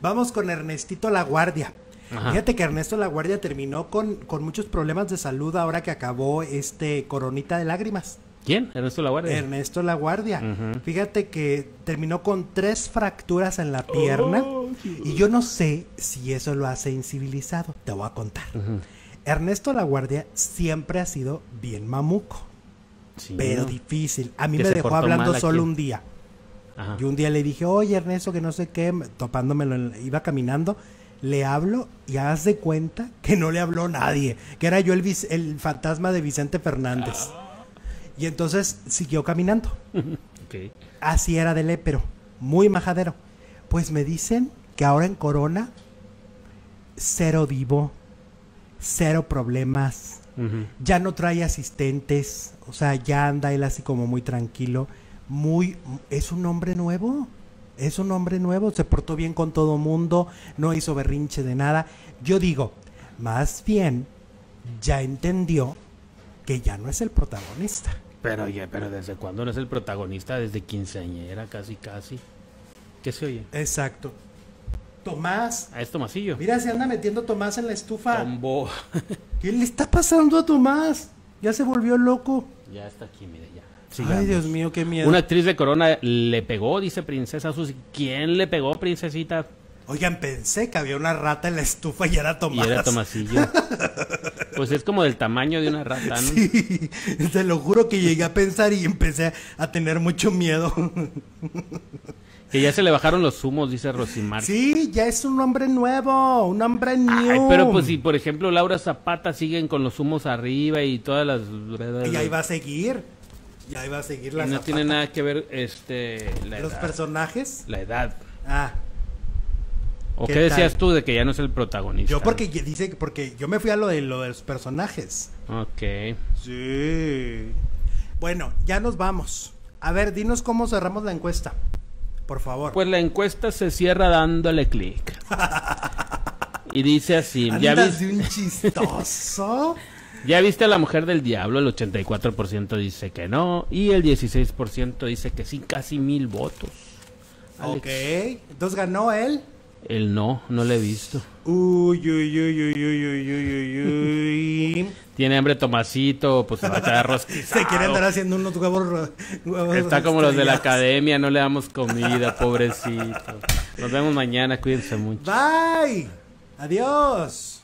Vamos con Ernestito La Guardia. Fíjate que Ernesto La Guardia terminó con, con muchos problemas de salud ahora que acabó este Coronita de Lágrimas. ¿Quién? Ernesto La Guardia. Ernesto La Guardia. Fíjate que terminó con tres fracturas en la pierna Oh, y yo no sé si eso lo hace incivilizado. Te voy a contar. Ernesto La Guardia siempre ha sido bien mamuco, Sí, pero difícil. A mí me dejó hablando solo aquí. un día. Ajá. Y un día le dije, oye Ernesto, que no sé qué, topándomelo, en- iba caminando, le hablo y haz de cuenta que no le habló nadie, que era yo el, el fantasma de Vicente Fernández. Y entonces siguió caminando. Así era de lépero, muy majadero. Pues me dicen que ahora en Corona, cero vivo, cero problemas, ya no trae asistentes, o sea, ya anda él así como muy tranquilo, muy es un hombre nuevo. Es un hombre nuevo, se portó bien con todo mundo, no hizo berrinche de nada. Yo digo, más bien ya entendió que ya no es el protagonista. Pero oye, pero ¿desde cuándo no es el protagonista? Desde quinceañera, casi, casi. ¿Qué se oye? Exacto. Tomás, A esto masillo. mira, se anda metiendo Tomás en la estufa. Tombo. ¿Qué le está pasando a Tomás? Ya se volvió loco. ya está aquí, mire, ya. Ay. Dios mío, qué miedo. Una actriz de Corona le pegó, dice Princesa Susi. ¿Quién le pegó, princesita? Oigan, pensé que había una rata en la estufa y era Tomás. Y era Tomasillo. pues es como del tamaño de una rata, ¿no? Sí, te lo juro que llegué a pensar y empecé a tener mucho miedo. Que ya se le bajaron los humos, dice Rosimar. Sí, ya es un hombre nuevo, un hombre. Ay, pero pues si por ejemplo Laura Zapata siguen con los humos arriba y todas las Y ahí va a seguir. Y ahí va a seguir la Y no Zapata. tiene nada que ver este la Los edad. personajes. La edad. Ah, ¿O ¿Qué qué, decías tú de que ya no es el protagonista? yo porque dice que- porque yo me fui a lo de lo de los personajes. Ok. Sí. Bueno, ya nos vamos. A ver, dinos cómo cerramos la encuesta. Por favor. Pues la encuesta se cierra dándole clic. y dice así, ¿ya, Andas vis- de un chistoso. Ya viste a la mujer del diablo, el 84% dice que no y el 16% dice que sí, casi mil votos. Alex. Ok, entonces ganó él. El no, no le he visto. Uy, uy, uy, uy, uy, uy, uy, uy. Tiene hambre Tomasito, pues se va a quedar rosquizado. Se quiere andar haciendo unos huevos, huevos Está como los de la academia, no le damos comida, pobrecito. Nos vemos mañana, cuídense mucho. Bye. Adiós.